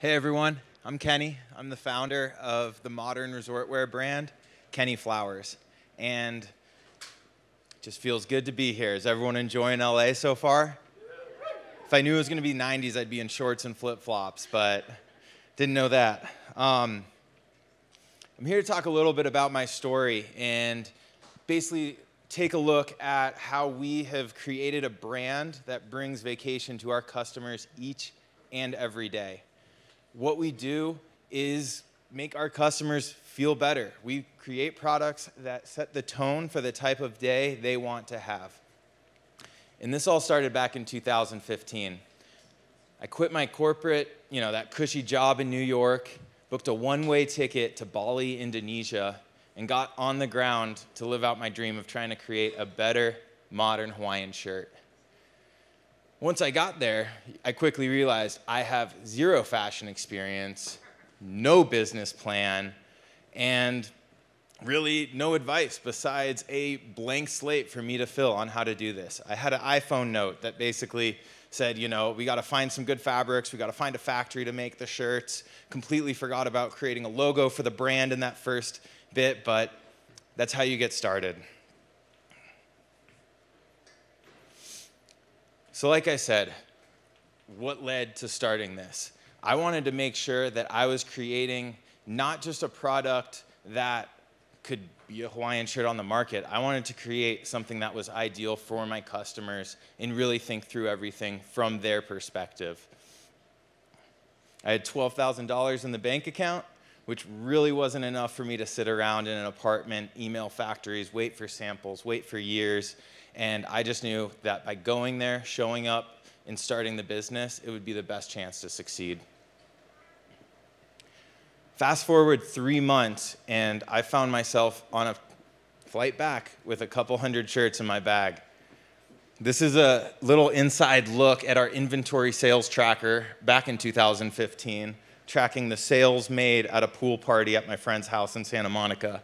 Hey everyone, I'm Kenny. I'm the founder of the modern resort wear brand, Kenny Flowers. And it just feels good to be here. Is everyone enjoying LA so far? If I knew it was going to be 90s, I'd be in shorts and flip flops, but didn't know that. Um, I'm here to talk a little bit about my story and basically take a look at how we have created a brand that brings vacation to our customers each and every day what we do is make our customers feel better. We create products that set the tone for the type of day they want to have. And this all started back in 2015. I quit my corporate, you know, that cushy job in New York, booked a one-way ticket to Bali, Indonesia, and got on the ground to live out my dream of trying to create a better modern Hawaiian shirt. Once I got there, I quickly realized I have zero fashion experience, no business plan, and really no advice besides a blank slate for me to fill on how to do this. I had an iPhone note that basically said, you know, we got to find some good fabrics, we got to find a factory to make the shirts. Completely forgot about creating a logo for the brand in that first bit, but that's how you get started. So, like I said, what led to starting this? I wanted to make sure that I was creating not just a product that could be a Hawaiian shirt on the market. I wanted to create something that was ideal for my customers and really think through everything from their perspective. I had $12,000 in the bank account, which really wasn't enough for me to sit around in an apartment, email factories, wait for samples, wait for years, and I just knew that by going there, showing up, and starting the business, it would be the best chance to succeed. Fast forward three months, and I found myself on a flight back with a couple hundred shirts in my bag. This is a little inside look at our inventory sales tracker back in 2015, tracking the sales made at a pool party at my friend's house in Santa Monica.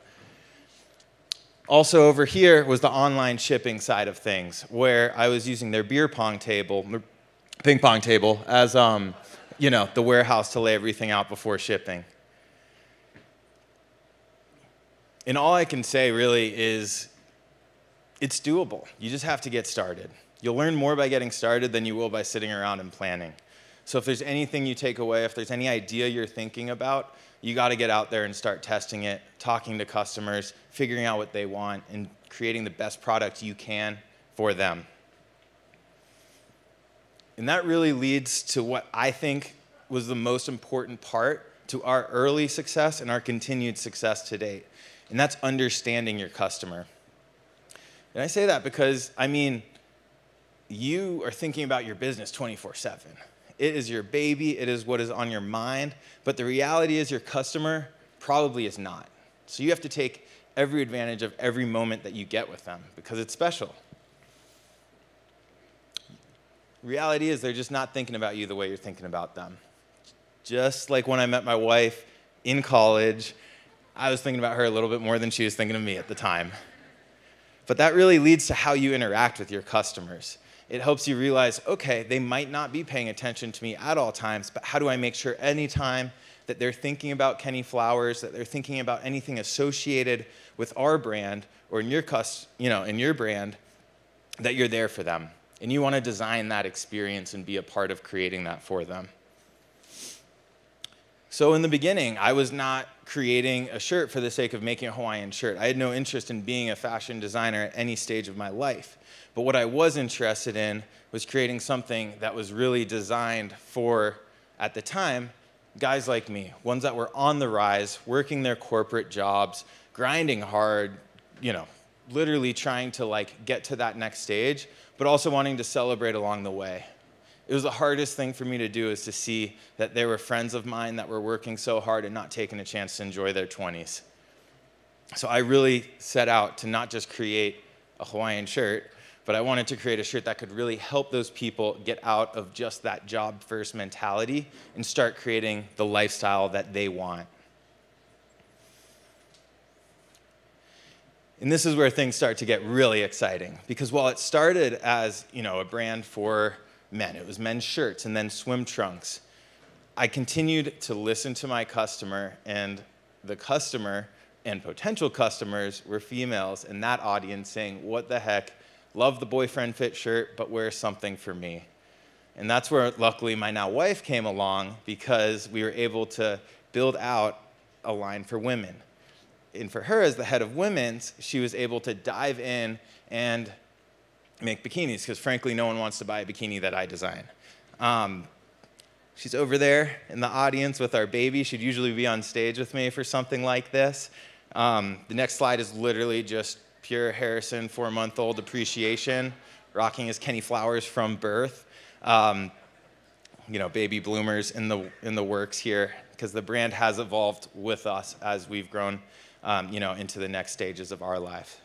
Also over here was the online shipping side of things, where I was using their beer pong table, ping pong table, as um, you know, the warehouse to lay everything out before shipping. And all I can say really is it's doable. You just have to get started. You'll learn more by getting started than you will by sitting around and planning. So if there's anything you take away, if there's any idea you're thinking about, you got to get out there and start testing it, talking to customers, figuring out what they want, and creating the best product you can for them. And that really leads to what I think was the most important part to our early success and our continued success to date. And that's understanding your customer. And I say that because, I mean, you are thinking about your business 24 7. It is your baby, it is what is on your mind, but the reality is your customer probably is not. So you have to take every advantage of every moment that you get with them because it's special. Reality is they're just not thinking about you the way you're thinking about them. Just like when I met my wife in college, I was thinking about her a little bit more than she was thinking of me at the time. But that really leads to how you interact with your customers it helps you realize, okay, they might not be paying attention to me at all times, but how do I make sure anytime that they're thinking about Kenny Flowers, that they're thinking about anything associated with our brand or in your, you know, in your brand, that you're there for them. And you want to design that experience and be a part of creating that for them. So in the beginning, I was not creating a shirt for the sake of making a Hawaiian shirt. I had no interest in being a fashion designer at any stage of my life. But what I was interested in was creating something that was really designed for, at the time, guys like me, ones that were on the rise, working their corporate jobs, grinding hard, you know, literally trying to like get to that next stage, but also wanting to celebrate along the way. It was the hardest thing for me to do is to see that there were friends of mine that were working so hard and not taking a chance to enjoy their 20s. So I really set out to not just create a Hawaiian shirt, but I wanted to create a shirt that could really help those people get out of just that job first mentality and start creating the lifestyle that they want. And this is where things start to get really exciting because while it started as, you know, a brand for men, it was men's shirts and then swim trunks. I continued to listen to my customer, and the customer and potential customers were females in that audience saying, What the heck? Love the boyfriend fit shirt, but wear something for me. And that's where, luckily, my now wife came along because we were able to build out a line for women. And for her, as the head of women's, she was able to dive in and make bikinis because, frankly, no one wants to buy a bikini that I design. Um, she's over there in the audience with our baby. She'd usually be on stage with me for something like this. Um, the next slide is literally just pure Harrison, four month old appreciation, rocking his Kenny Flowers from birth. Um, you know, baby bloomers in the, in the works here because the brand has evolved with us as we've grown, um, you know, into the next stages of our life.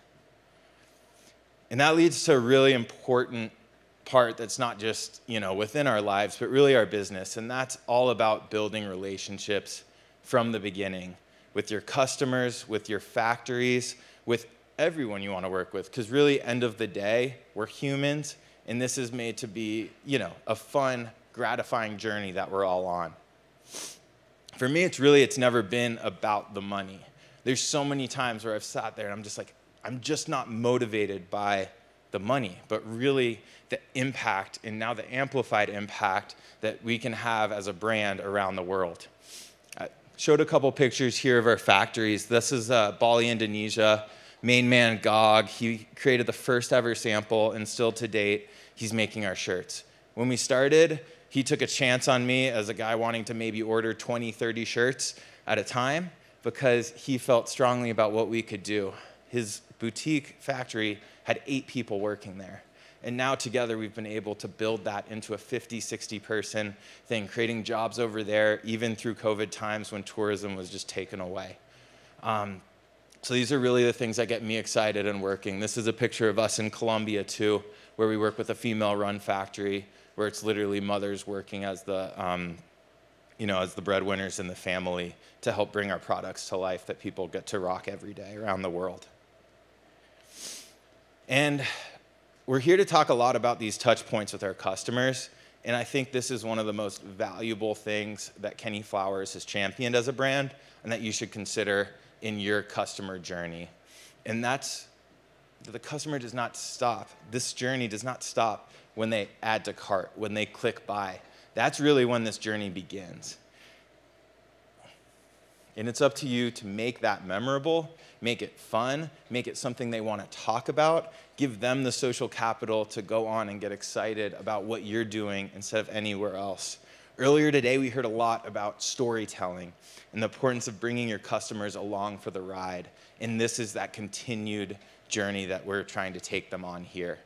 And that leads to a really important part that's not just, you know, within our lives, but really our business. And that's all about building relationships from the beginning with your customers, with your factories, with everyone you want to work with. Because really, end of the day, we're humans, and this is made to be, you know, a fun, gratifying journey that we're all on. For me, it's really, it's never been about the money. There's so many times where I've sat there and I'm just like, I'm just not motivated by the money, but really the impact and now the amplified impact that we can have as a brand around the world. I showed a couple pictures here of our factories. This is uh, Bali, Indonesia. Main man Gog, he created the first ever sample, and still to date, he's making our shirts. When we started, he took a chance on me as a guy wanting to maybe order 20, 30 shirts at a time because he felt strongly about what we could do. His boutique factory had eight people working there. And now together we've been able to build that into a 50, 60 person thing, creating jobs over there, even through COVID times when tourism was just taken away. Um, so these are really the things that get me excited and working. This is a picture of us in Colombia too, where we work with a female-run factory, where it's literally mothers working as the, um, you know, as the breadwinners in the family to help bring our products to life that people get to rock every day around the world. And we're here to talk a lot about these touch points with our customers. And I think this is one of the most valuable things that Kenny Flowers has championed as a brand and that you should consider in your customer journey. And that's the customer does not stop. This journey does not stop when they add to cart, when they click buy. That's really when this journey begins. And it's up to you to make that memorable, make it fun, make it something they want to talk about, give them the social capital to go on and get excited about what you're doing instead of anywhere else. Earlier today, we heard a lot about storytelling and the importance of bringing your customers along for the ride. And this is that continued journey that we're trying to take them on here.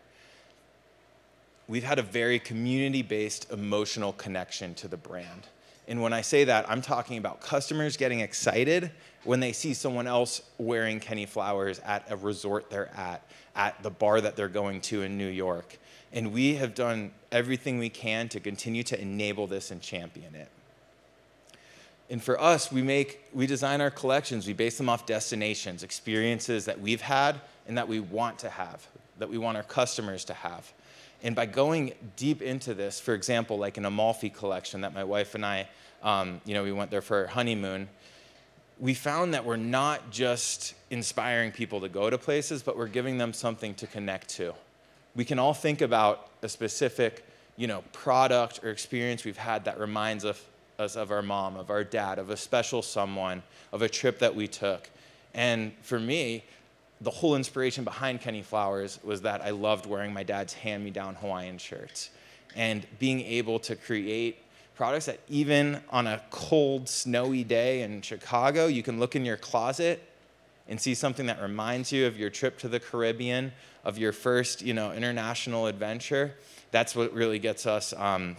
We've had a very community based emotional connection to the brand. And when I say that, I'm talking about customers getting excited when they see someone else wearing Kenny Flowers at a resort they're at, at the bar that they're going to in New York. And we have done everything we can to continue to enable this and champion it. And for us, we make we design our collections, we base them off destinations, experiences that we've had and that we want to have, that we want our customers to have. And by going deep into this, for example, like an Amalfi collection that my wife and I, um, you know, we went there for our honeymoon, we found that we're not just inspiring people to go to places, but we're giving them something to connect to. We can all think about a specific, you know, product or experience we've had that reminds us, us of our mom, of our dad, of a special someone, of a trip that we took. And for me, the whole inspiration behind Kenny Flowers was that I loved wearing my dad's hand me down Hawaiian shirts and being able to create products that even on a cold, snowy day in Chicago, you can look in your closet and see something that reminds you of your trip to the Caribbean, of your first, you know, international adventure. That's what really gets us um,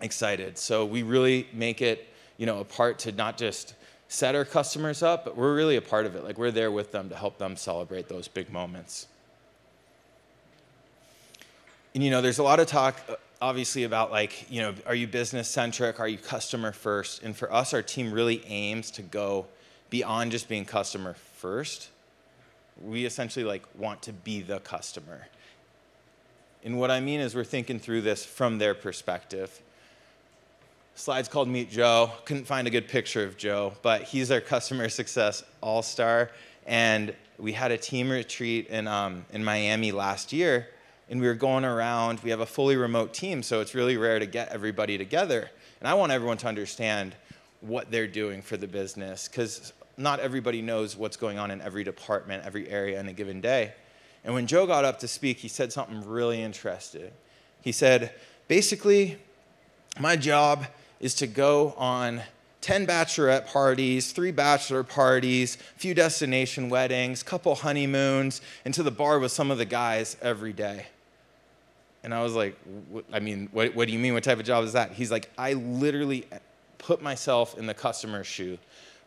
excited. So we really make it, you know, a part to not just set our customers up, but we're really a part of it. Like we're there with them to help them celebrate those big moments. And you know, there's a lot of talk uh, obviously about like, you know, are you business centric? Are you customer first? And for us, our team really aims to go beyond just being customer first. We essentially like want to be the customer. And what I mean is we're thinking through this from their perspective. Slide's called Meet Joe. Couldn't find a good picture of Joe, but he's our customer success all star. And we had a team retreat in, um, in Miami last year, and we were going around. We have a fully remote team, so it's really rare to get everybody together. And I want everyone to understand what they're doing for the business, because not everybody knows what's going on in every department, every area in a given day. And when Joe got up to speak, he said something really interesting. He said, basically, my job is to go on 10 bachelorette parties, three bachelor parties, a few destination weddings, couple honeymoons, and to the bar with some of the guys every day. And I was like, I mean, what, what do you mean? What type of job is that? He's like, I literally put myself in the customer's shoe.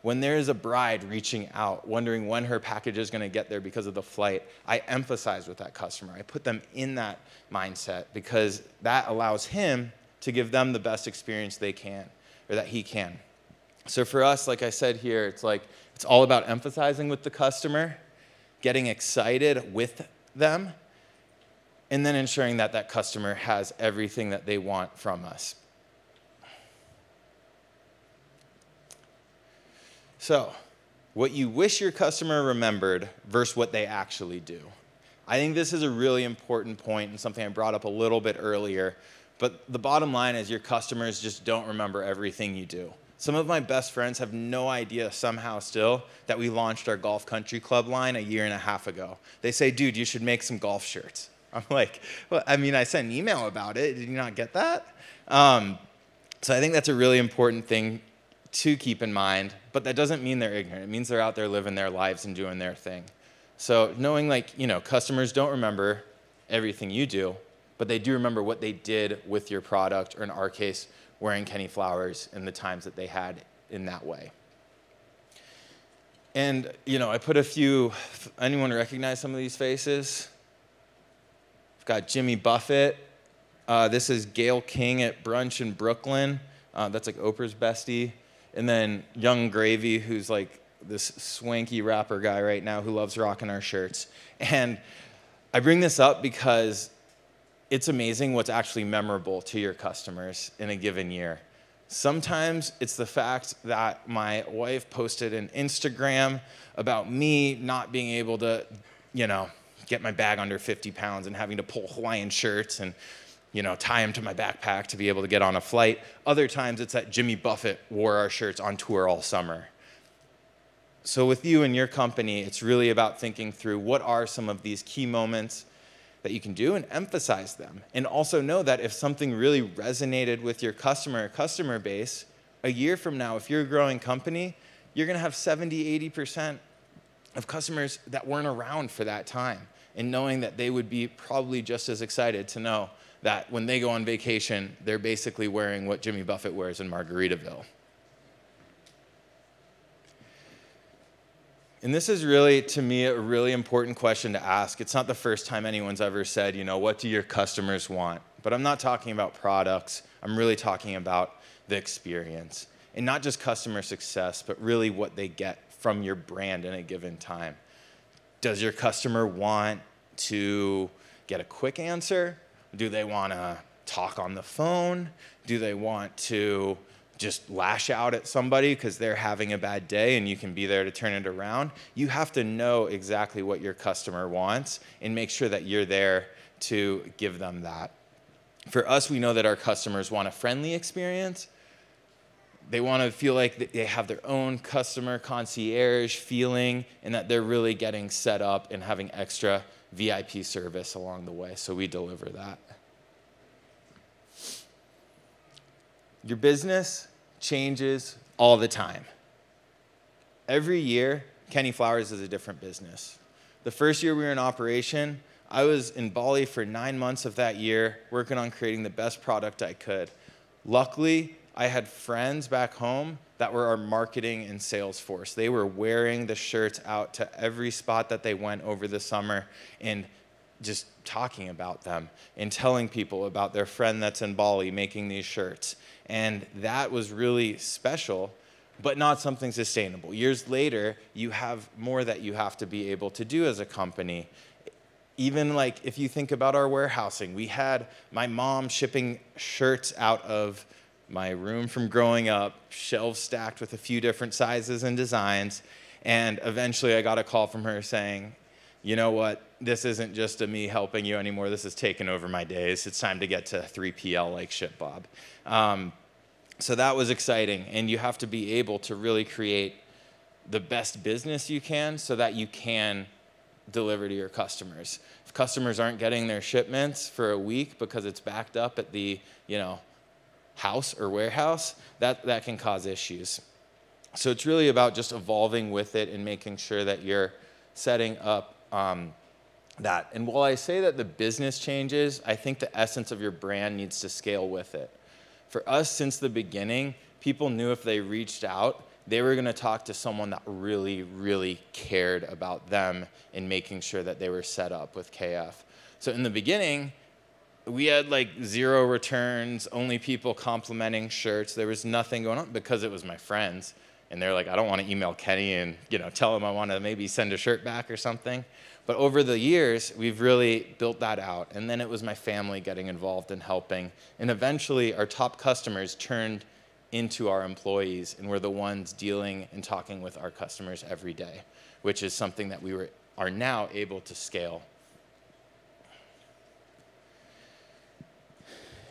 When there is a bride reaching out, wondering when her package is going to get there because of the flight, I emphasize with that customer. I put them in that mindset because that allows him to give them the best experience they can or that he can. So for us, like I said here, it's like it's all about emphasizing with the customer, getting excited with them, and then ensuring that that customer has everything that they want from us. So, what you wish your customer remembered versus what they actually do. I think this is a really important point and something I brought up a little bit earlier but the bottom line is your customers just don't remember everything you do. Some of my best friends have no idea somehow still that we launched our Golf Country Club line a year and a half ago. They say, dude, you should make some golf shirts. I'm like, well, I mean, I sent an email about it. Did you not get that? Um, so I think that's a really important thing to keep in mind, but that doesn't mean they're ignorant. It means they're out there living their lives and doing their thing. So knowing like, you know, customers don't remember everything you do, but they do remember what they did with your product, or in our case, wearing Kenny flowers and the times that they had in that way. And, you know, I put a few, anyone recognize some of these faces? I've got Jimmy Buffett. Uh, this is Gayle King at brunch in Brooklyn. Uh, that's like Oprah's bestie. And then Yung Gravy, who's like this swanky rapper guy right now who loves rocking our shirts. And I bring this up because it's amazing what's actually memorable to your customers in a given year. Sometimes it's the fact that my wife posted an Instagram about me not being able to, you know, get my bag under 50 pounds and having to pull Hawaiian shirts and, you know, tie them to my backpack to be able to get on a flight. Other times it's that Jimmy Buffett wore our shirts on tour all summer. So with you and your company, it's really about thinking through what are some of these key moments that you can do and emphasize them. And also know that if something really resonated with your customer or customer base, a year from now, if you're a growing company, you're gonna have 70, 80% of customers that weren't around for that time. And knowing that they would be probably just as excited to know that when they go on vacation, they're basically wearing what Jimmy Buffett wears in Margaritaville. And this is really, to me, a really important question to ask. It's not the first time anyone's ever said, you know, what do your customers want? But I'm not talking about products, I'm really talking about the experience. And not just customer success, but really what they get from your brand in a given time. Does your customer want to get a quick answer? Do they want to talk on the phone? Do they want to just lash out at somebody because they're having a bad day and you can be there to turn it around. You have to know exactly what your customer wants and make sure that you're there to give them that. For us, we know that our customers want a friendly experience. They want to feel like they have their own customer concierge feeling and that they're really getting set up and having extra VIP service along the way. So we deliver that. Your business changes all the time. Every year, Kenny Flowers is a different business. The first year we were in operation, I was in Bali for nine months of that year working on creating the best product I could. Luckily, I had friends back home that were our marketing and sales force. They were wearing the shirts out to every spot that they went over the summer and just talking about them and telling people about their friend that's in Bali making these shirts. And that was really special, but not something sustainable. Years later, you have more that you have to be able to do as a company. Even like if you think about our warehousing, we had my mom shipping shirts out of my room from growing up, shelves stacked with a few different sizes and designs. And eventually I got a call from her saying, you know what, this isn't just a me helping you anymore. This has taken over my days. It's time to get to 3PL like ShipBob. Um, so that was exciting. And you have to be able to really create the best business you can so that you can deliver to your customers. If customers aren't getting their shipments for a week because it's backed up at the, you know, house or warehouse, that, that can cause issues. So it's really about just evolving with it and making sure that you're setting up um, that. And while I say that the business changes, I think the essence of your brand needs to scale with it. For us, since the beginning, people knew if they reached out, they were going to talk to someone that really, really cared about them and making sure that they were set up with KF. So in the beginning, we had like zero returns, only people complimenting shirts. There was nothing going on because it was my friends. And they're like, I don't want to email Kenny and you know tell him I want to maybe send a shirt back or something. But over the years, we've really built that out. And then it was my family getting involved and helping. And eventually, our top customers turned into our employees and we're the ones dealing and talking with our customers every day, which is something that we were, are now able to scale.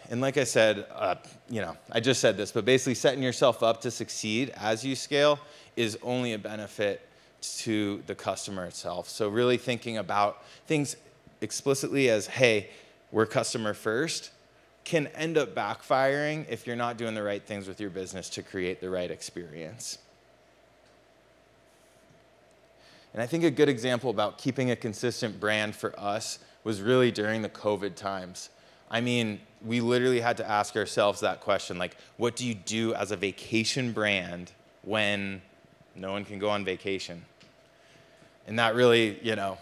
And like I said, uh, you know, I just said this, but basically setting yourself up to succeed as you scale is only a benefit to the customer itself. So really thinking about things explicitly as, hey, we're customer first, can end up backfiring if you're not doing the right things with your business to create the right experience. And I think a good example about keeping a consistent brand for us was really during the COVID times. I mean, we literally had to ask ourselves that question like, what do you do as a vacation brand when no one can go on vacation? And that really, you know,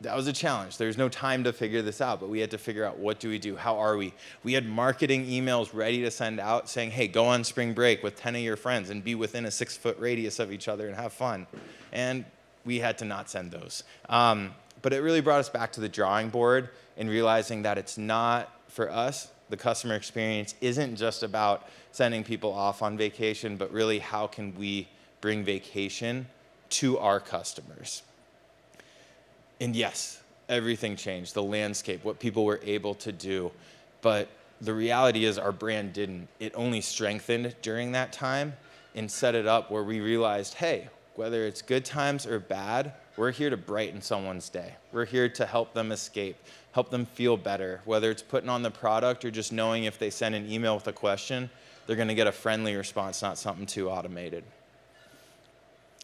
that was a challenge. There's no time to figure this out, but we had to figure out what do we do? How are we? We had marketing emails ready to send out saying, hey, go on spring break with 10 of your friends and be within a six foot radius of each other and have fun. And we had to not send those. Um, but it really brought us back to the drawing board and realizing that it's not for us, the customer experience isn't just about sending people off on vacation, but really how can we bring vacation to our customers. And yes, everything changed the landscape, what people were able to do. But the reality is, our brand didn't. It only strengthened during that time and set it up where we realized hey, whether it's good times or bad, we're here to brighten someone's day. We're here to help them escape, help them feel better, whether it's putting on the product or just knowing if they send an email with a question, they're going to get a friendly response, not something too automated.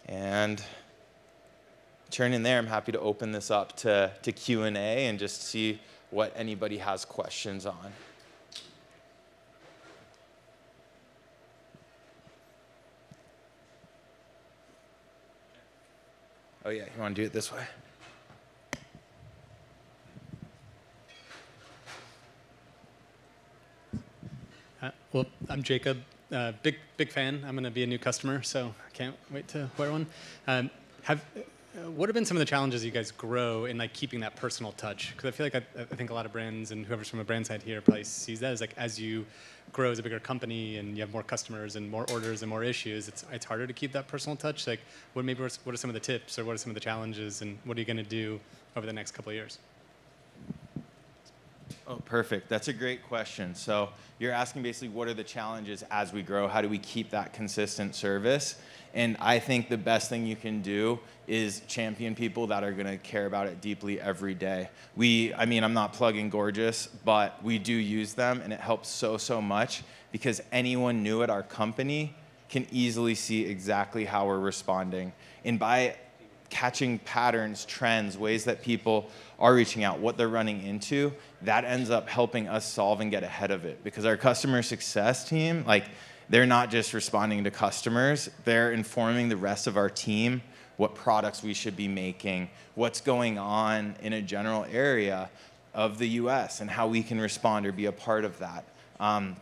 And turn in there. I'm happy to open this up to, to Q&A and just see what anybody has questions on. Oh yeah, you want to do it this way? Uh, well, I'm Jacob. Uh, big big fan. I'm going to be a new customer, so I can't wait to wear one. Um, have what have been some of the challenges you guys grow in like keeping that personal touch? Because I feel like I, I, think a lot of brands and whoever's from a brand side here probably sees that as like as you grow as a bigger company and you have more customers and more orders and more issues, it's it's harder to keep that personal touch. Like, what maybe what are some of the tips or what are some of the challenges and what are you going to do over the next couple of years? Oh, perfect. That's a great question. So you're asking basically what are the challenges as we grow? How do we keep that consistent service? And I think the best thing you can do is champion people that are going to care about it deeply every day. We, I mean, I'm not plugging Gorgias, but we do use them and it helps so, so much because anyone new at our company can easily see exactly how we're responding. And by catching patterns, trends, ways that people are reaching out, what they're running into, that ends up helping us solve and get ahead of it. Because our customer success team, like, they're not just responding to customers, they're informing the rest of our team what products we should be making, what's going on in a general area of the US, and how we can respond or be a part of that. Um,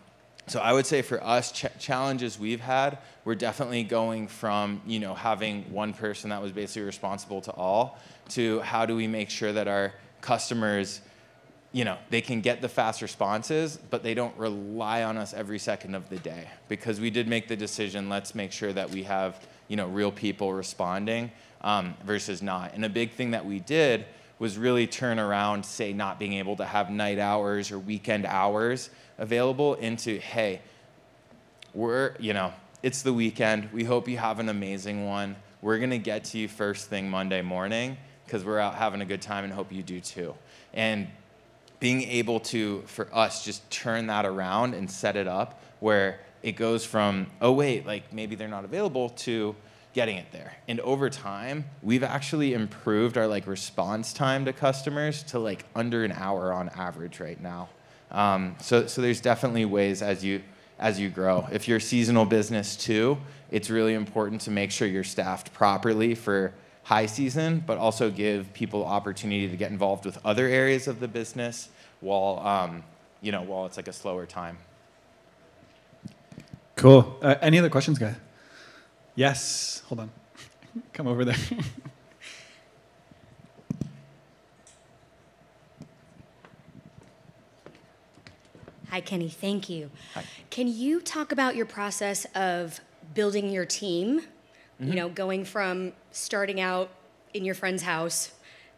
so I would say for us, ch- challenges we've had, we're definitely going from you know having one person that was basically responsible to all to how do we make sure that our customers you know, they can get the fast responses, but they don't rely on us every second of the day because we did make the decision. Let's make sure that we have, you know, real people responding um, versus not. And a big thing that we did was really turn around, say, not being able to have night hours or weekend hours available into, hey, we're, you know, it's the weekend. We hope you have an amazing one. We're going to get to you first thing Monday morning because we're out having a good time and hope you do too. And being able to, for us, just turn that around and set it up where it goes from, oh, wait, like maybe they're not available to getting it there. And over time, we've actually improved our like response time to customers to like under an hour on average right now. Um, so, so there's definitely ways as you as you grow. If you're a seasonal business too, it's really important to make sure you're staffed properly for high season, but also give people opportunity to get involved with other areas of the business while, um, you know, while it's like a slower time. Cool. Uh, any other questions, guys? Yes. Hold on. Come over there. Hi, Kenny. Thank you. Hi. Can you talk about your process of building your team? Mm-hmm. You know, going from starting out in your friend's house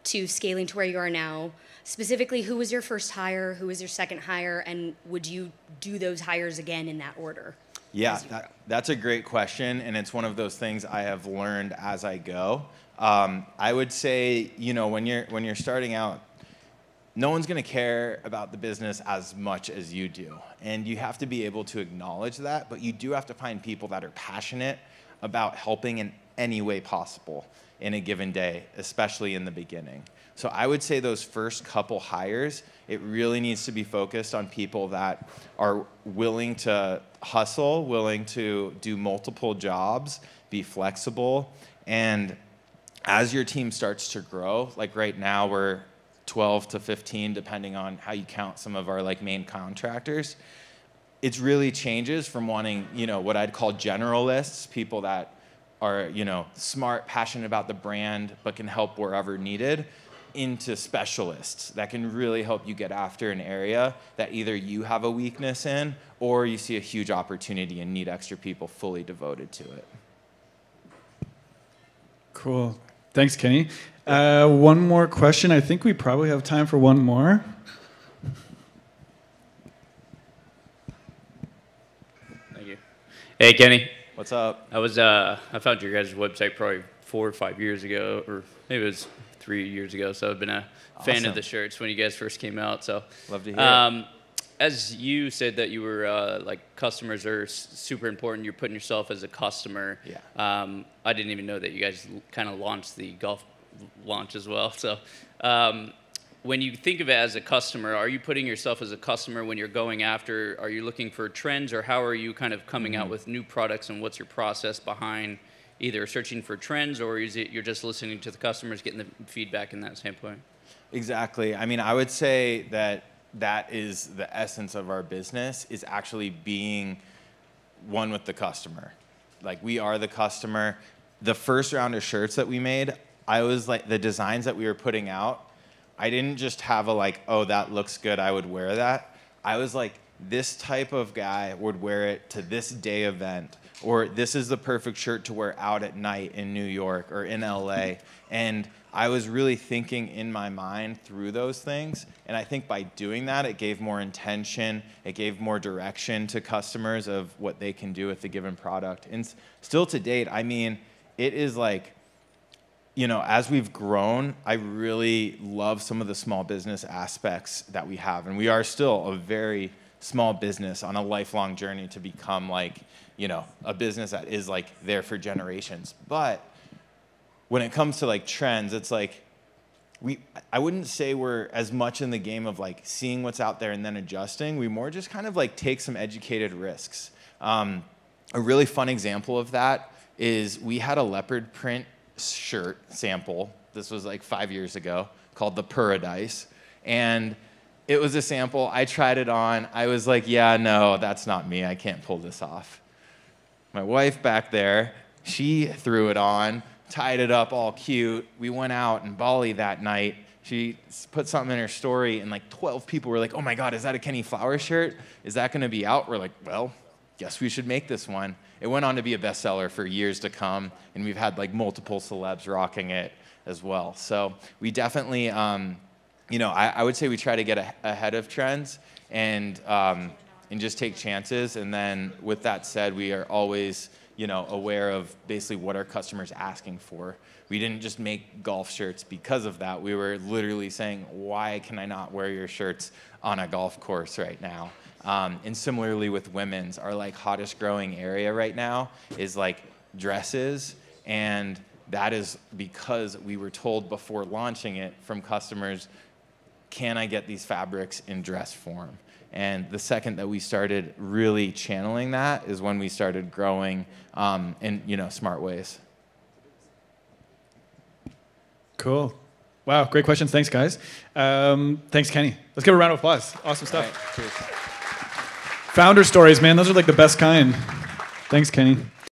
to scaling to where you are now. Specifically, who was your first hire? Who was your second hire? And would you do those hires again in that order? Yeah, that, that's a great question, and it's one of those things I have learned as I go. Um, I would say, you know, when you're when you're starting out, no one's going to care about the business as much as you do, and you have to be able to acknowledge that. But you do have to find people that are passionate about helping in any way possible in a given day, especially in the beginning. So I would say those first couple hires, it really needs to be focused on people that are willing to hustle, willing to do multiple jobs, be flexible, and as your team starts to grow, like right now we're 12 to 15 depending on how you count some of our like main contractors it really changes from wanting, you know, what I'd call generalists, people that are, you know, smart, passionate about the brand, but can help wherever needed, into specialists that can really help you get after an area that either you have a weakness in or you see a huge opportunity and need extra people fully devoted to it. cool. Thanks, Kenny. Uh, one more question. I think we probably have time for one more. Thank you. Hey, Kenny. What's up? I was uh, I found your guys' website probably four or five years ago, or maybe it was three years ago. So I've been a fan of the shirts when you guys first came out. So Love to hear. Um, as you said that you were uh, like customers are s- super important. You're putting yourself as a customer. Yeah. Um, I didn't even know that you guys kind of launched the golf launch as well. So, um, when you think of it as a customer, are you putting yourself as a customer when you're going after? Are you looking for trends, or how are you kind of coming Mm-hmm. out with new products? And what's your process behind either searching for trends, or is it you're just listening to the customers, getting the feedback in that standpoint? Exactly. I mean, I would say that that is the essence of our business is actually being one with the customer. Like we are the customer. The first round of shirts that we made, I was like the designs that we were putting out, I didn't just have a like, oh, that looks good, I would wear that. I was like, this type of guy would wear it to this day event, or this is the perfect shirt to wear out at night in New York or in LA. And I was really thinking in my mind through those things. And I think by doing that, it gave more intention, it gave more direction to customers of what they can do with the given product. And still to date, I mean, it is like, you know, as we've grown, I really love some of the small business aspects that we have. And we are still a very small business on a lifelong journey to become like, you know, a business that is like there for generations. But when it comes to like trends, it's like we I wouldn't say we're as much in the game of like seeing what's out there and then adjusting. We more just kind of like take some educated risks. Um, a really fun example of that is we had a leopard print shirt sample. This was like five years ago called the Paradise. And it was a sample. I tried it on. I was like, yeah, no, that's not me. I can't pull this off. My wife back there, she threw it on, tied it up all cute. We went out in Bali that night, she put something in her story, and like 12 people were like, "Oh my God, is that a Kenny Flowers shirt? Is that going to be out?" We're like, "Well, guess we should make this one." It went on to be a bestseller for years to come, and we've had like multiple celebs rocking it as well. So we definitely, um, you know, I, I would say we try to get a, ahead of trends and um, and just take chances. And then with that said, we are always, you know, aware of basically what our customers asking for. We didn't just make golf shirts because of that. We were literally saying, why can I not wear your shirts on a golf course right now? Um, and similarly with women's, our like hottest growing area right now is like dresses, and that is because we were told before launching it from customers, can I get these fabrics in dress form? And the second that we started really channeling that is when we started growing um, in you know smart ways. Cool. Wow, great questions. Thanks, guys. Um, thanks, Kenny. Let's give a round of applause. Awesome stuff. Founder stories, man. Those are like the best kind. Thanks, Kenny.